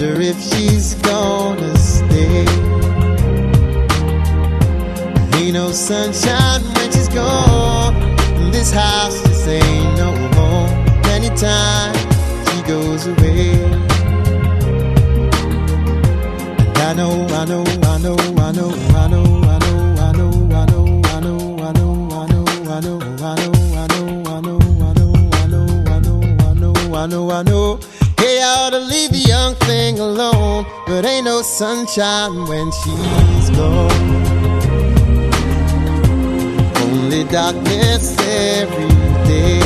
Wonder if she's gonna stay. Ain't no sunshine when she's gone. This house just ain't no home. Anytime she goes away. And I know, I know, I know, I know, I know, I know, I know, I know, I know, I know, I know, I know, I know, I know, I know, I know, I know, I know, I know, I know. Hey, I ought to leave the young thing alone, but ain't no sunshine when she's gone. Only darkness every day.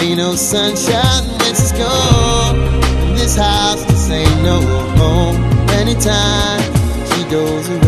Ain't no sunshine when she's gone. And this house just ain't no home. Anytime she goes away.